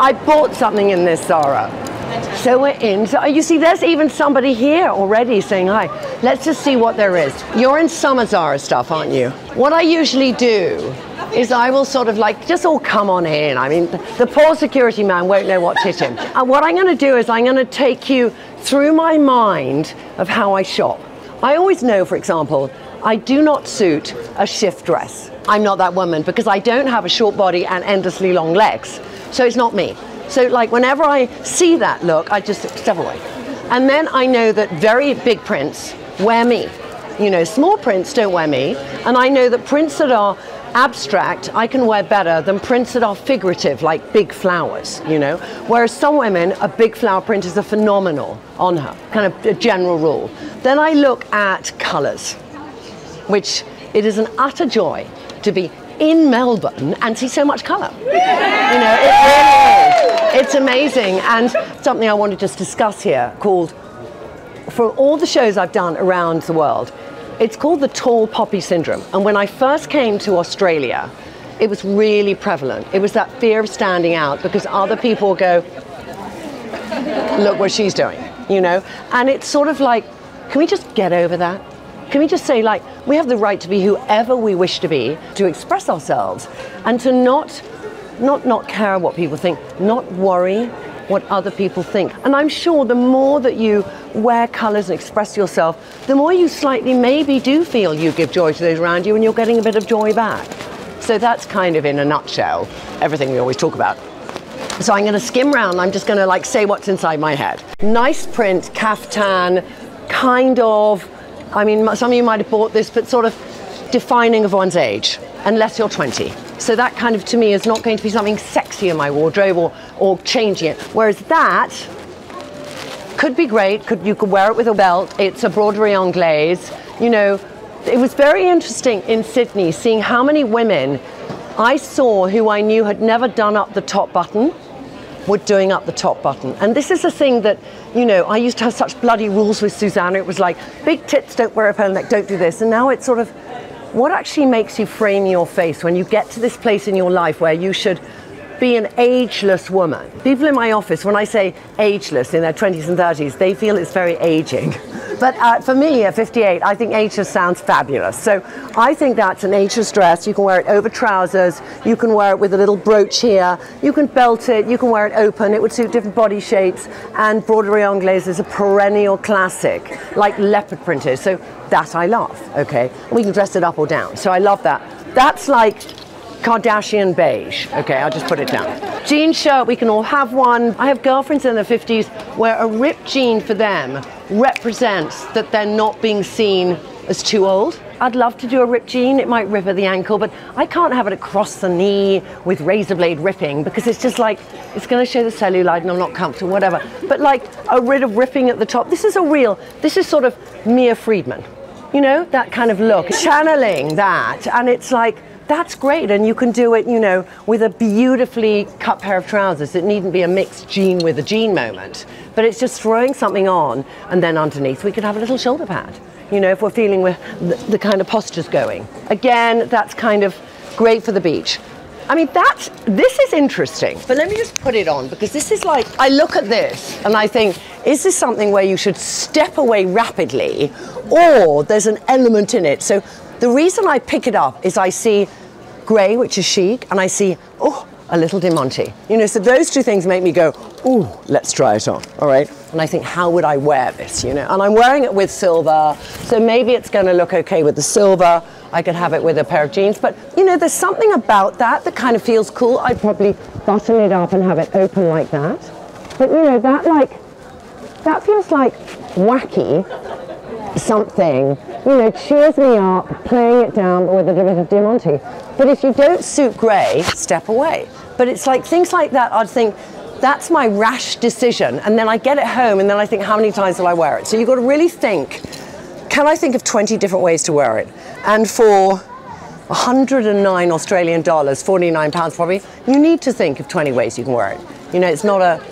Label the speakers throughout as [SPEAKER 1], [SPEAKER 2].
[SPEAKER 1] I bought something in this, Zara. So we're in. So you see, there's even somebody here already saying hi. Let's just see what there is. You're in summer Zara stuff, aren't you? What I usually do is I will sort of like just all come on in. I mean, the poor security man won't know what's hit him. And what I'm going to do is I'm going to take you through my mind of how I shop. I always know, for example, I do not suit a shift dress. I'm not that woman because I don't have a short body and endlessly long legs. So it's not me. So like whenever I see that look, I just step away. And then I know that very big prints wear me. You know, small prints don't wear me. And I know that prints that are abstract I can wear better than prints that are figurative, like big flowers, you know. Whereas some women, a big flower print is a phenomenal on her, kind of a general rule. Then I look at colours, which it is an utter joy to be in Melbourne and see so much colour. You know, it really is. It's amazing. And something I want to just discuss here called, for all the shows I've done around the world, it's called the tall poppy syndrome. And when I first came to Australia, it was really prevalent. It was that fear of standing out because other people go, look what she's doing, you know? And it's sort of like, can we just get over that? Can we just say, like, we have the right to be whoever we wish to be, to express ourselves, and to not, not, not care what people think, not worry what other people think. And I'm sure the more that you wear colours and express yourself, the more you slightly maybe do feel you give joy to those around you, and you're getting a bit of joy back. So that's kind of, in a nutshell, everything we always talk about. So I'm going to skim round. I'm just going to like say what's inside my head. Nice print, caftan, kind of I mean, some of you might have bought this, but sort of defining of one's age, unless you're 20. So that kind of, to me, is not going to be something sexy in my wardrobe or, or changing it. Whereas that could be great. Could, you could wear it with a belt. It's a broderie anglaise. You know, it was very interesting in Sydney seeing how many women I saw who I knew had never done up the top button were doing up the top button. And this is a thing that, you know, I used to have such bloody rules with Susannah. It was like, big tits, don't wear a pearl neck, don't do this. And now it's sort of, what actually makes you frame your face when you get to this place in your life where you should be an ageless woman? People in my office, when I say ageless in their 20s and 30s, they feel it's very aging. But uh, for me, at 58, I think ageless sounds fabulous. So I think that's an ageless dress. You can wear it over trousers. You can wear it with a little brooch here. You can belt it. You can wear it open. It would suit different body shapes. And broderie anglaise is a perennial classic, like leopard print is. So that I love, okay? We can dress it up or down. So I love that. That's like Kardashian beige. Okay, I'll just put it down. Jean shirt, we can all have one. I have girlfriends in their 50s wear a ripped jean for them represents that they're not being seen as too old. I'd love to do a ripped jean. It might rip at the ankle, but I can't have it across the knee with razor blade ripping because it's just like, it's going to show the cellulite and I'm not comfortable, whatever. But like a rid of ripping at the top. This is a real, this is sort of Mia Freedman. You know, that kind of look. Channeling that. And it's like, that's great. And you can do it, you know, with a beautifully cut pair of trousers. It needn't be a mixed jean with a jean moment, but it's just throwing something on and then underneath we could have a little shoulder pad, you know, if we're feeling with the, the kind of postures going. Again, that's kind of great for the beach. I mean, that's, this is interesting, but let me just put it on because this is like, I look at this and I think, is this something where you should step away rapidly or there's an element in it? So the reason I pick it up is I see grey, which is chic, and I see, oh, a little Diamante. You know, so those two things make me go, ooh, let's try it on, all right? And I think, how would I wear this, you know? And I'm wearing it with silver, so maybe it's gonna look okay with the silver. I could have it with a pair of jeans, but you know, there's something about that that kind of feels cool. I'd probably button it up and have it open like that. But you know, that like, that feels like wacky something, you know, cheers me up, playing it down with a little bit of Diamante. But if you don't suit grey, step away. But it's like things like that, I'd think, that's my rash decision. And then I get it home and then I think, how many times will I wear it? So you've got to really think, can I think of 20 different ways to wear it? And for 109 Australian dollars, 49 pounds probably, you need to think of 20 ways you can wear it. You know, it's not a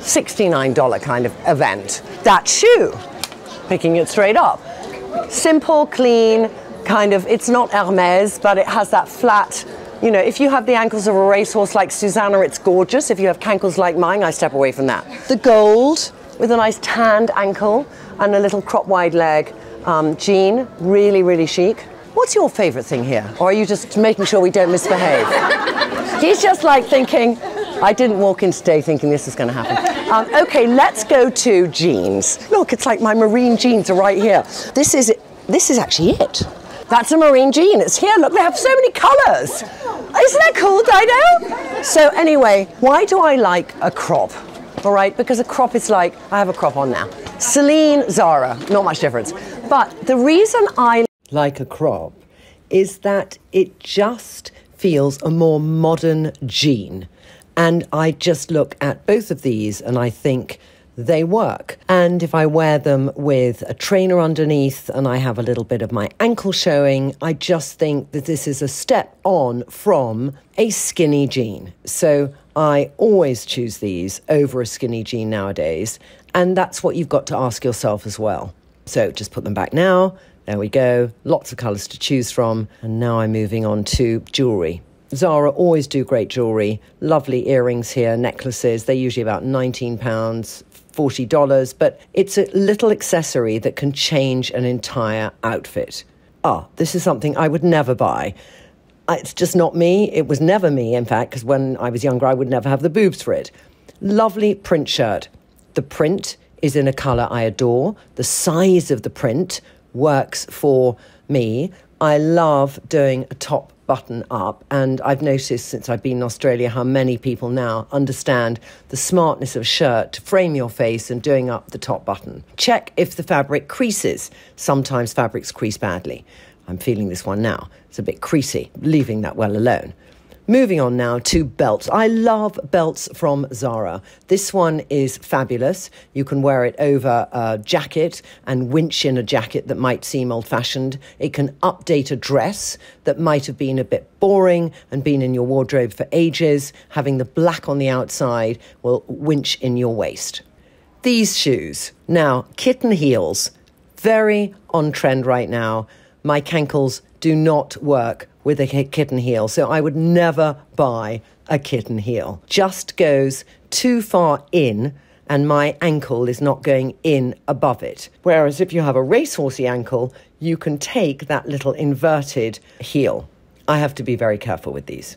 [SPEAKER 1] $69 kind of event. That shoe, picking it straight up. Simple, clean, kind of, it's not Hermes, but it has that flat, You know, if you have the ankles of a racehorse like Susannah, it's gorgeous. If you have cankles like mine, I step away from that. The gold with a nice tanned ankle and a little crop wide leg um, jean, really, really chic. What's your favourite thing here? Or are you just making sure we don't misbehave? He's just like thinking, I didn't walk in today thinking this is going to happen. Um, okay, let's go to jeans. Look, it's like my marine jeans are right here. This is this is actually it. That's a marine jean. It's here. Look, they have so many colours. Isn't that cool, Dido? So anyway, why do I like a crop? All right, because a crop is like I have a crop on now. Celine, Zara, not much difference. But the reason I like a crop is that it just feels a more modern jean. And I just look at both of these and I think they work. And if I wear them with a trainer underneath and I have a little bit of my ankle showing, I just think that this is a step on from a skinny jean. So I always choose these over a skinny jean nowadays. And that's what you've got to ask yourself as well. So just put them back now. There we go. Lots of colours to choose from. And now I'm moving on to jewellery. Zara always do great jewellery. Lovely earrings here, necklaces. They're usually about £19, $40, but it's a little accessory that can change an entire outfit. Ah, this is something I would never buy. It's just not me. It was never me, in fact, because when I was younger, I would never have the boobs for it. Lovely print shirt. The print is in a colour I adore. The size of the print works for me. I love doing a top button up. And I've noticed since I've been in Australia how many people now understand the smartness of a shirt to frame your face and doing up the top button. Check if the fabric creases. Sometimes fabrics crease badly. I'm feeling this one now. It's a bit creasy, leaving that well alone. Moving on now to belts. I love belts from Zara. This one is fabulous. You can wear it over a jacket and winch in a jacket that might seem old fashioned. It can update a dress that might have been a bit boring and been in your wardrobe for ages. Having the black on the outside will winch in your waist. These shoes. Now, kitten heels. Very on trend right now. My cankles do not work with a kitten heel. So I would never buy a kitten heel. Just goes too far in and my ankle is not going in above it. Whereas if you have a racehorsey ankle, you can take that little inverted heel. I have to be very careful with these.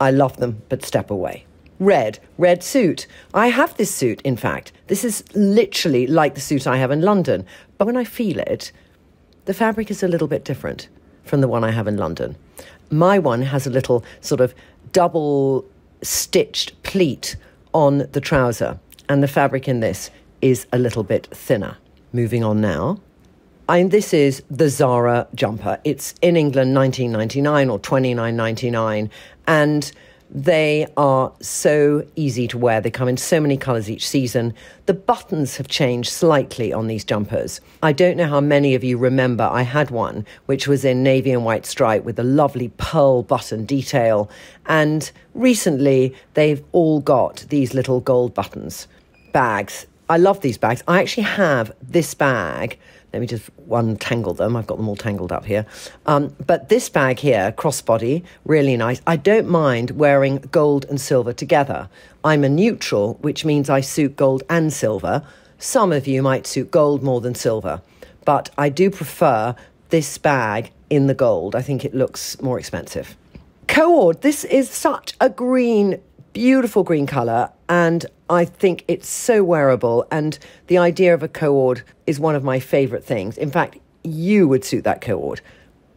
[SPEAKER 1] I love them, but step away. Red, red suit. I have this suit, in fact. This is literally like the suit I have in London. But when I feel it, the fabric is a little bit different from the one I have in London. My one has a little sort of double stitched pleat on the trouser, and the fabric in this is a little bit thinner. Moving on now. And this is the Zara jumper. It's in England 1999 or 29.99 and they are so easy to wear. They come in so many colours each season. The buttons have changed slightly on these jumpers. I don't know how many of you remember I had one, which was in navy and white stripe with a lovely pearl button detail. And recently, they've all got these little gold buttons. Bags. I love these bags. I actually have this bag let me just untangle them. I've got them all tangled up here. Um, but this bag here, crossbody, really nice. I don't mind wearing gold and silver together. I'm a neutral, which means I suit gold and silver. Some of you might suit gold more than silver, but I do prefer this bag in the gold. I think it looks more expensive. Coord, this is such a green beautiful green colour, and I think it's so wearable. And the idea of a coord is one of my favourite things. In fact, you would suit that coord.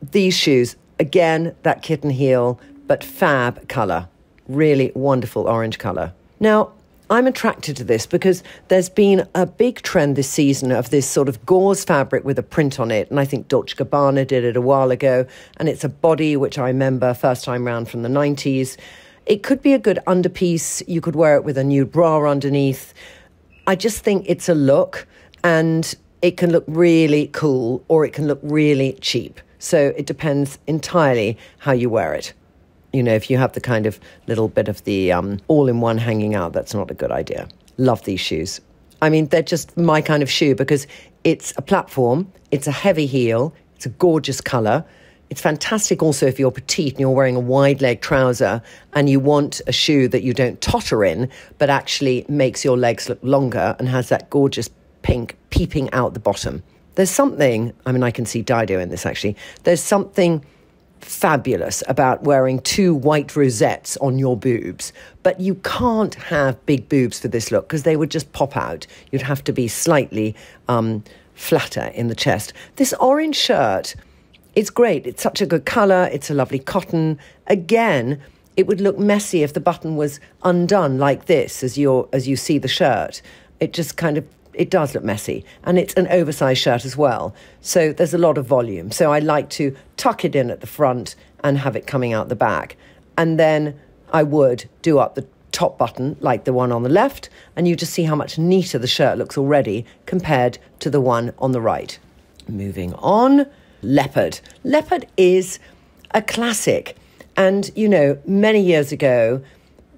[SPEAKER 1] These shoes, again, that kitten heel, but fab colour. Really wonderful orange colour. Now, I'm attracted to this because there's been a big trend this season of this sort of gauze fabric with a print on it. And I think Dolce Gabbana did it a while ago. And it's a body which I remember first time round from the 90s. It could be a good underpiece. You could wear it with a nude bra underneath. I just think it's a look and it can look really cool or it can look really cheap. So it depends entirely how you wear it. You know, if you have the kind of little bit of the um, all in one hanging out, that's not a good idea. Love these shoes. I mean, they're just my kind of shoe because it's a platform, it's a heavy heel, it's a gorgeous colour. It's fantastic also if you're petite and you're wearing a wide leg trouser and you want a shoe that you don't totter in, but actually makes your legs look longer and has that gorgeous pink peeping out the bottom. There's something, I mean, I can see Dido in this actually. There's something fabulous about wearing two white rosettes on your boobs, but you can't have big boobs for this look because they would just pop out. You'd have to be slightly um, flatter in the chest. This orange shirt, it's great. It's such a good colour. It's a lovely cotton. Again, it would look messy if the button was undone like this as you as you see the shirt. It just kind of it does look messy and it's an oversized shirt as well. So there's a lot of volume. So I like to tuck it in at the front and have it coming out the back. And then I would do up the top button like the one on the left and you just see how much neater the shirt looks already compared to the one on the right. Moving on, leopard. Leopard is a classic. And, you know, many years ago,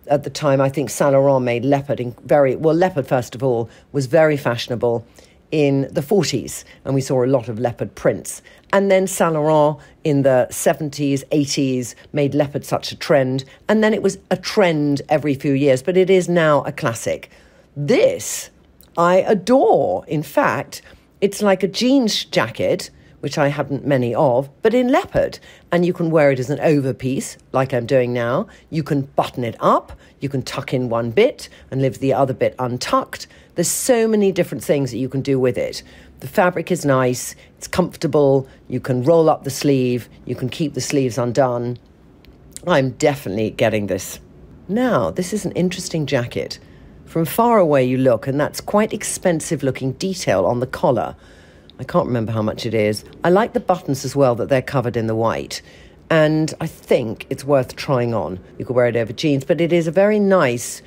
[SPEAKER 1] at the time, I think Saint Laurent made leopard in very well. Leopard, first of all, was very fashionable in the 40s, and we saw a lot of leopard prints. And then Saint Laurent in the 70s, 80s made leopard such a trend, and then it was a trend every few years, but it is now a classic. This I adore. In fact, it's like a jeans jacket which I haven't many of, but in leopard. And you can wear it as an overpiece, like I'm doing now. You can button it up, you can tuck in one bit and leave the other bit untucked. There's so many different things that you can do with it. The fabric is nice, it's comfortable, you can roll up the sleeve, you can keep the sleeves undone. I'm definitely getting this. Now, this is an interesting jacket. From far away, you look, and that's quite expensive looking detail on the collar. I can't remember how much it is. I like the buttons as well that they're covered in the white. And I think it's worth trying on. You could wear it over jeans, but it is a very nice,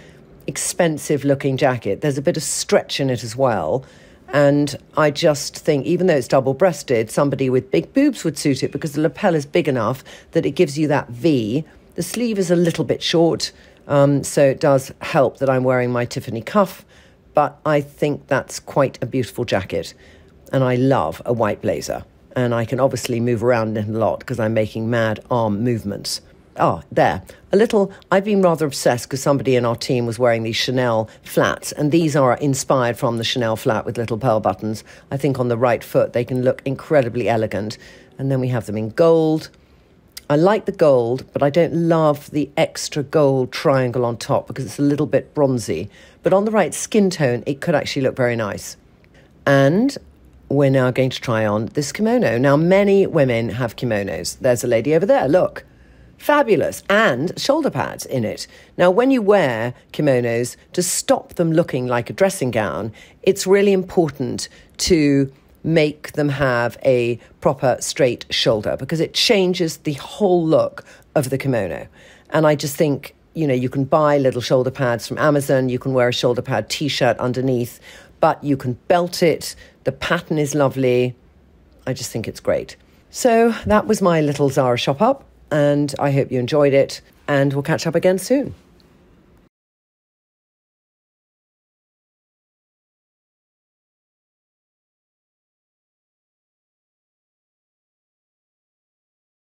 [SPEAKER 1] expensive looking jacket. There's a bit of stretch in it as well. And I just think, even though it's double breasted, somebody with big boobs would suit it because the lapel is big enough that it gives you that V. The sleeve is a little bit short, um, so it does help that I'm wearing my Tiffany cuff. But I think that's quite a beautiful jacket and I love a white blazer. And I can obviously move around in a lot because I'm making mad arm movements. Ah, there. A little, I've been rather obsessed because somebody in our team was wearing these Chanel flats, and these are inspired from the Chanel flat with little pearl buttons. I think on the right foot they can look incredibly elegant. And then we have them in gold. I like the gold, but I don't love the extra gold triangle on top because it's a little bit bronzy. But on the right skin tone, it could actually look very nice. And we're now going to try on this kimono. Now, many women have kimonos. There's a lady over there, look. Fabulous. And shoulder pads in it. Now, when you wear kimonos, to stop them looking like a dressing gown, it's really important to make them have a proper straight shoulder because it changes the whole look of the kimono. And I just think, you know, you can buy little shoulder pads from Amazon, you can wear a shoulder pad t shirt underneath, but you can belt it the pattern is lovely. I just think it's great. So that was my little Zara shop up, and I hope you enjoyed it. And we'll catch up again soon.